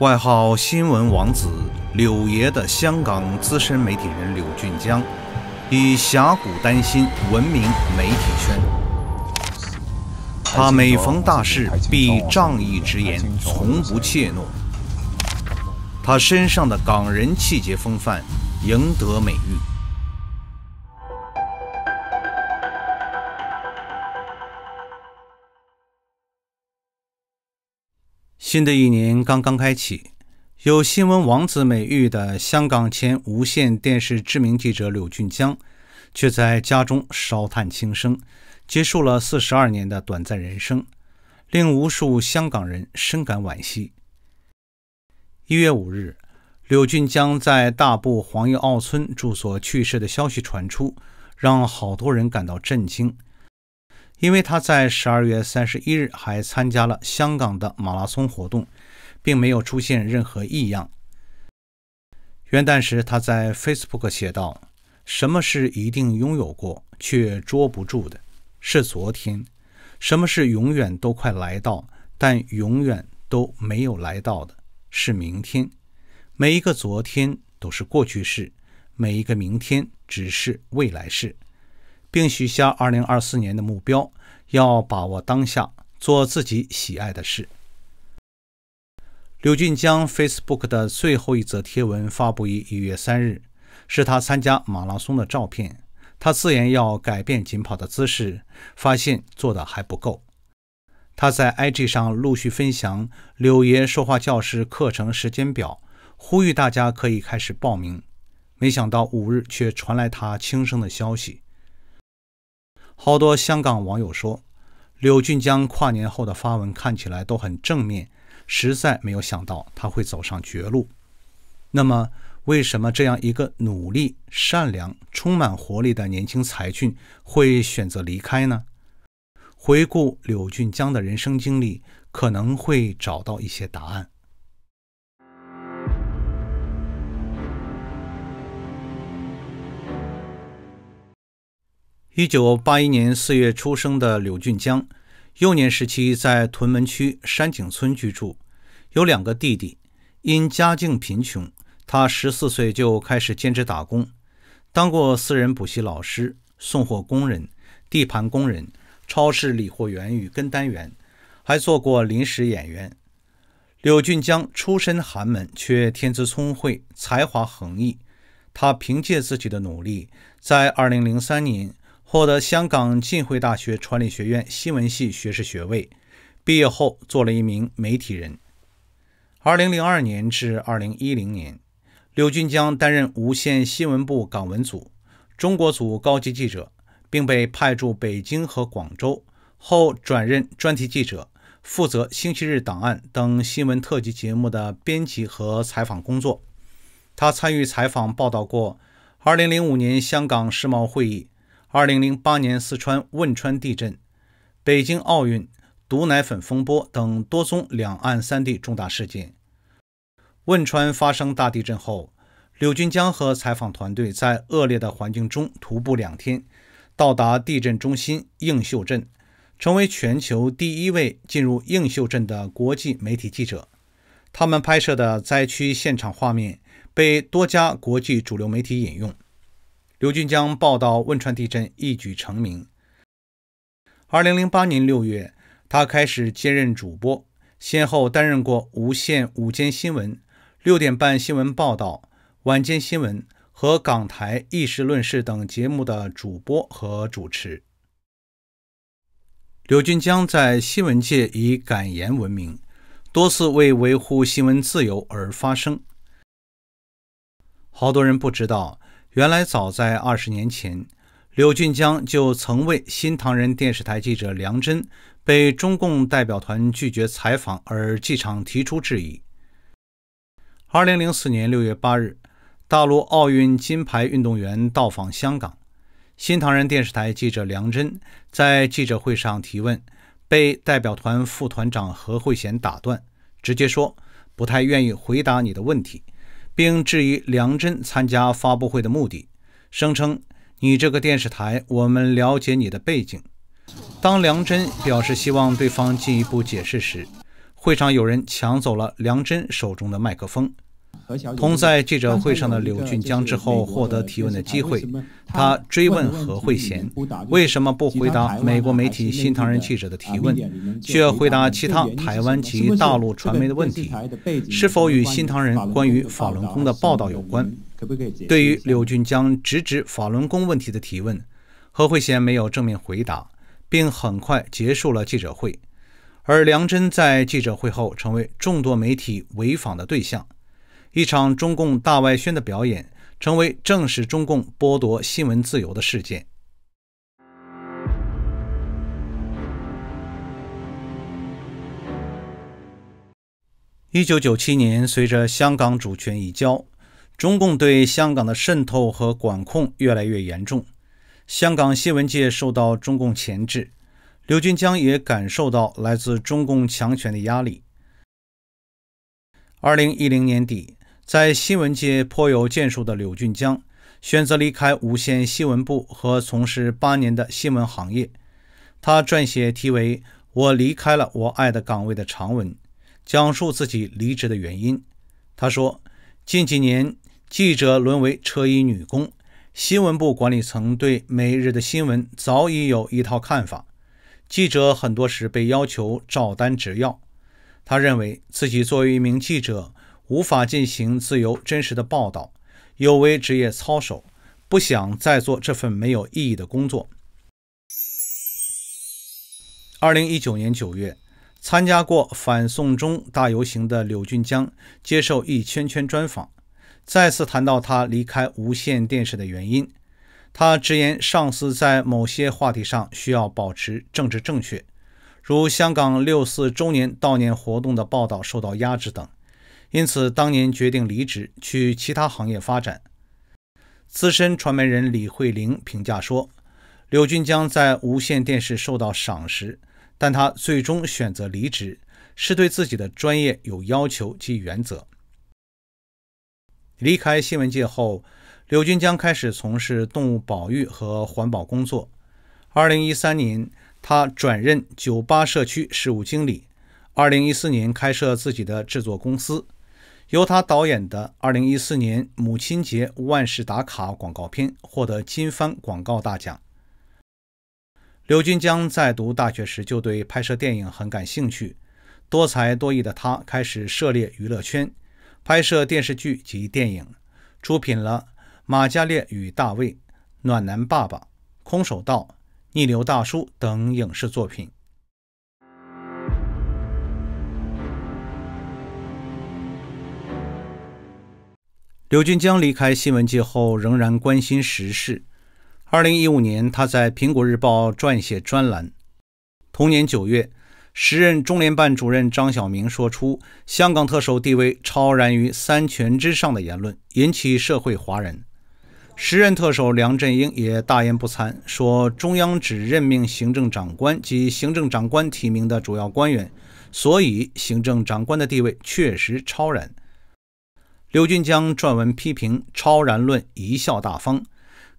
外号“新闻王子”柳爷的香港资深媒体人柳俊江，以侠骨丹心闻名媒体圈。他每逢大事必仗义直言，从不怯懦。他身上的港人气节风范，赢得美誉。新的一年刚刚开启，有“新闻王子”美誉的香港前无线电视知名记者柳俊江，却在家中烧炭轻生，结束了四十二年的短暂人生，令无数香港人深感惋惜。一月五日，柳俊江在大埔黄叶澳村住所去世的消息传出，让好多人感到震惊。因为他在十二月三十一日还参加了香港的马拉松活动，并没有出现任何异样。元旦时，他在 Facebook 写道：“什么是一定拥有过却捉不住的？是昨天。什么是永远都快来到，但永远都没有来到的？是明天。每一个昨天都是过去式，每一个明天只是未来式。”并许下2024年的目标，要把握当下，做自己喜爱的事。刘俊江 Facebook 的最后一则贴文发布于1月3日，是他参加马拉松的照片。他自言要改变紧跑的姿势，发现做的还不够。他在 IG 上陆续分享柳爷说话教室课程时间表，呼吁大家可以开始报名。没想到五日却传来他轻生的消息。好多香港网友说，柳俊江跨年后的发文看起来都很正面，实在没有想到他会走上绝路。那么，为什么这样一个努力、善良、充满活力的年轻才俊会选择离开呢？回顾柳俊江的人生经历，可能会找到一些答案。一九八一年四月出生的柳俊江，幼年时期在屯门区山景村居住，有两个弟弟。因家境贫穷，他十四岁就开始兼职打工，当过私人补习老师、送货工人、地盘工人、超市理货员与跟单员，还做过临时演员。柳俊江出身寒门，却天资聪慧，才华横溢。他凭借自己的努力，在二零零三年。获得香港浸会大学传理学院新闻系学士学位，毕业后做了一名媒体人。二零零二年至二零一零年，柳俊江担任无线新闻部港闻组、中国组高级记者，并被派驻北京和广州，后转任专题记者，负责《星期日档案》等新闻特辑节目的编辑和采访工作。他参与采访报道过二零零五年香港世贸会议。二零零八年四川汶川地震、北京奥运、毒奶粉风波等多宗两岸三地重大事件。汶川发生大地震后，柳军江和采访团队在恶劣的环境中徒步两天，到达地震中心映秀镇，成为全球第一位进入映秀镇的国际媒体记者。他们拍摄的灾区现场画面被多家国际主流媒体引用。刘俊江报道汶川地震一举成名。二零零八年六月，他开始兼任主播，先后担任过无线午间新闻、六点半新闻报道、晚间新闻和港台议事论事等节目的主播和主持。刘俊江在新闻界以敢言闻名，多次为维护新闻自由而发声。好多人不知道。原来早在二十年前，柳俊江就曾为新唐人电视台记者梁真被中共代表团拒绝采访而即场提出质疑。二零零四年六月八日，大陆奥运金牌运动员到访香港，新唐人电视台记者梁真在记者会上提问，被代表团副团长何慧贤打断，直接说不太愿意回答你的问题。并质疑梁真参加发布会的目的，声称：“你这个电视台，我们了解你的背景。”当梁真表示希望对方进一步解释时，会场有人抢走了梁真手中的麦克风。同在记者会上的柳俊江之后获得提问的机会，他追问何慧贤为什么不回答美国媒体新唐人记者的提问，却回答其他台湾及大陆传媒的问题，是否与新唐人关于法轮功的报道有关？对于柳俊江直指法轮功问题的提问，何慧贤没有正面回答，并很快结束了记者会。而梁真在记者会后成为众多媒体围访的对象。一场中共大外宣的表演，成为正是中共剥夺新闻自由的事件。一九九七年，随着香港主权移交，中共对香港的渗透和管控越来越严重，香港新闻界受到中共钳制，刘俊江也感受到来自中共强权的压力。二零一零年底。在新闻界颇有建树的柳俊江，选择离开无线新闻部和从事八年的新闻行业。他撰写题为《我离开了我爱的岗位》的长文，讲述自己离职的原因。他说：“近几年，记者沦为车衣女工，新闻部管理层对每日的新闻早已有一套看法，记者很多时被要求照单执要。他认为自己作为一名记者。”无法进行自由真实的报道，有违职业操守，不想再做这份没有意义的工作。二零一九年九月，参加过反送中大游行的柳俊江接受一圈圈专访，再次谈到他离开无线电视的原因。他直言，上司在某些话题上需要保持政治正确，如香港六四周年悼念活动的报道受到压制等。因此，当年决定离职，去其他行业发展。资深传媒人李慧玲评价说：“柳俊江在无线电视受到赏识，但他最终选择离职，是对自己的专业有要求及原则。”离开新闻界后，柳俊江开始从事动物保育和环保工作。2013年，他转任酒吧社区事务经理。2014年，开设自己的制作公司。由他导演的2014年母亲节万事打卡广告片获得金帆广告大奖。刘军江在读大学时就对拍摄电影很感兴趣，多才多艺的他开始涉猎娱乐圈，拍摄电视剧及电影，出品了《马加列与大卫》《暖男爸爸》《空手道》《逆流大叔》等影视作品。刘俊江离开新闻界后，仍然关心时事。二零一五年，他在《苹果日报》撰写专栏。同年九月，时任中联办主任张晓明说出“香港特首地位超然于三权之上的”言论，引起社会哗然。时任特首梁振英也大言不惭，说中央只任命行政长官及行政长官提名的主要官员，所以行政长官的地位确实超然。刘俊江撰文批评“超然论”贻笑大方，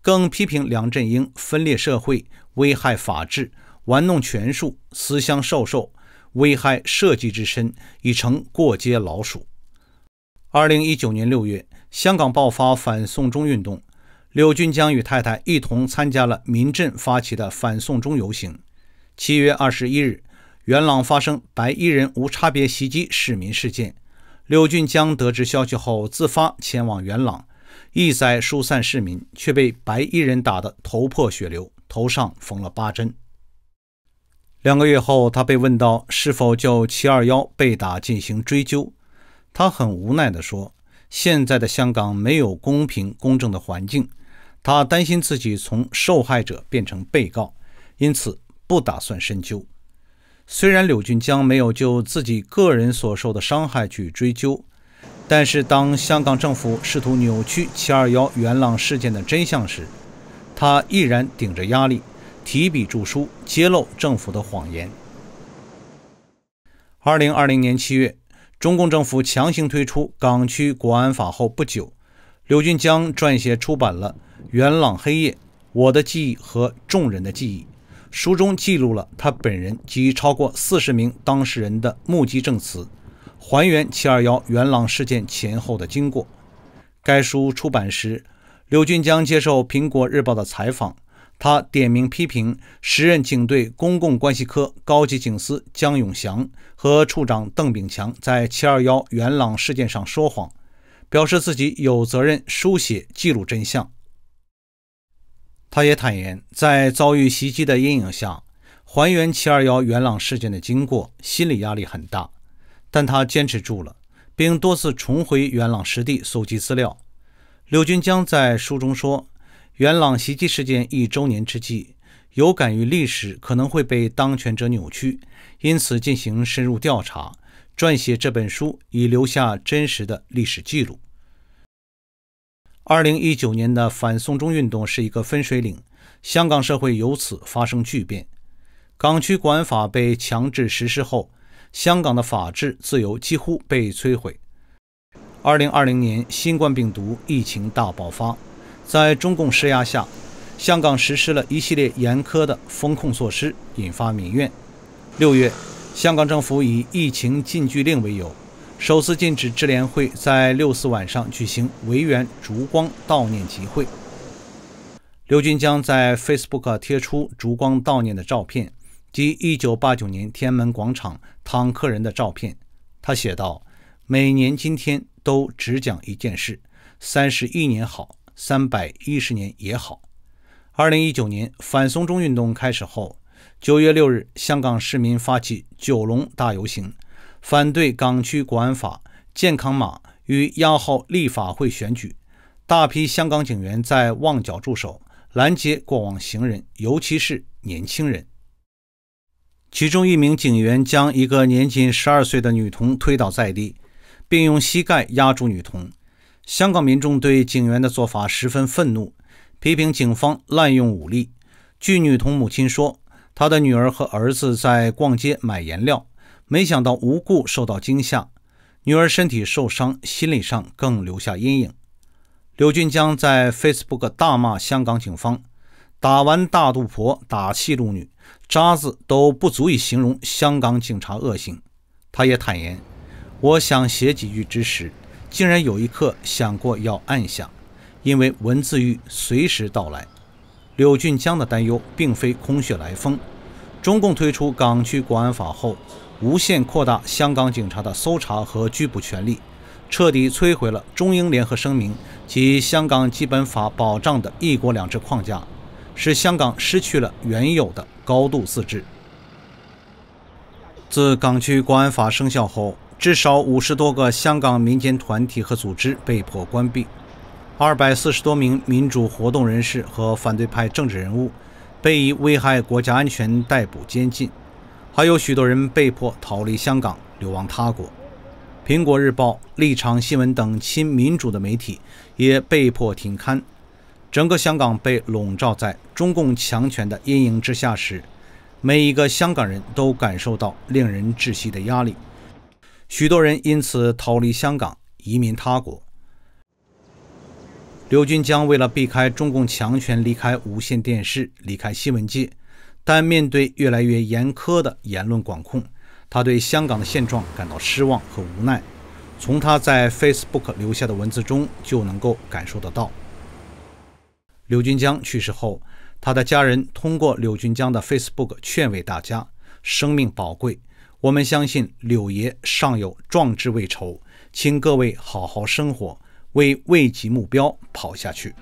更批评梁振英分裂社会、危害法治、玩弄权术、私相授受、危害社稷之身，已成过街老鼠。二零一九年六月，香港爆发反送中运动，刘俊江与太太一同参加了民阵发起的反送中游行。七月二十一日，元朗发生白衣人无差别袭击市民事件。柳俊江得知消息后，自发前往元朗，意在疏散市民，却被白衣人打得头破血流，头上缝了八针。两个月后，他被问到是否就“七二幺”被打进行追究，他很无奈地说：“现在的香港没有公平公正的环境，他担心自己从受害者变成被告，因此不打算深究。”虽然柳俊江没有就自己个人所受的伤害去追究，但是当香港政府试图扭曲“七二幺”元朗事件的真相时，他毅然顶着压力，提笔著书揭露政府的谎言。二零二零年七月，中共政府强行推出港区国安法后不久，柳俊江撰写出版了《元朗黑夜：我的记忆和众人的记忆》。书中记录了他本人及超过四十名当事人的目击证词，还原七二幺元朗事件前后的经过。该书出版时，刘俊江接受《苹果日报》的采访，他点名批评时任警队公共关系科高级警司江永祥和处长邓炳强在七二幺元朗事件上说谎，表示自己有责任书写记录真相。他也坦言，在遭遇袭击的阴影下，还原七二幺元朗事件的经过，心理压力很大，但他坚持住了。并多次重回元朗实地搜集资料。刘军江在书中说：“元朗袭击事件一周年之际，有感于历史可能会被当权者扭曲，因此进行深入调查，撰写这本书，以留下真实的历史记录。”二零一九年的反送中运动是一个分水岭，香港社会由此发生巨变。港区国安法被强制实施后。香港的法治自由几乎被摧毁。二零二零年，新冠病毒疫情大爆发，在中共施压下，香港实施了一系列严苛的风控措施，引发民怨。六月，香港政府以疫情禁聚令为由，首次禁止智联会在六四晚上举行维园烛光悼念集会。刘军将在 Facebook 贴出烛光悼念的照片。及1989年天安门广场坦克人的照片，他写道：“每年今天都只讲一件事，三十一年好，三百一十年也好。”二零一九年反送中运动开始后，九月六日，香港市民发起九龙大游行，反对港区国安法、健康码与押后立法会选举。大批香港警员在旺角驻守，拦截过往行人，尤其是年轻人。其中一名警员将一个年仅十二岁的女童推倒在地，并用膝盖压住女童。香港民众对警员的做法十分愤怒，批评警方滥用武力。据女童母亲说，她的女儿和儿子在逛街买颜料，没想到无故受到惊吓，女儿身体受伤，心理上更留下阴影。柳俊江在 Facebook 大骂香港警方。打完大肚婆，打细路女，渣子都不足以形容香港警察恶行。他也坦言，我想写几句之时，竟然有一刻想过要按下，因为文字狱随时到来。柳俊江的担忧并非空穴来风。中共推出港区国安法后，无限扩大香港警察的搜查和拘捕权力，彻底摧毁了中英联合声明及香港基本法保障的一国两制框架。使香港失去了原有的高度自治。自港区国安法生效后，至少五十多个香港民间团体和组织被迫关闭，二百四十多名民主活动人士和反对派政治人物被以危害国家安全逮捕监禁，还有许多人被迫逃离香港，流亡他国。苹果日报、立场新闻等亲民主的媒体也被迫停刊。整个香港被笼罩在中共强权的阴影之下时，每一个香港人都感受到令人窒息的压力。许多人因此逃离香港，移民他国。刘军江为了避开中共强权，离开无线电视，离开新闻界，但面对越来越严苛的言论管控，他对香港的现状感到失望和无奈。从他在 Facebook 留下的文字中就能够感受得到。刘军江去世后，他的家人通过柳军江的 Facebook 劝慰大家：生命宝贵，我们相信柳爷尚有壮志未酬，请各位好好生活，为未及目标跑下去。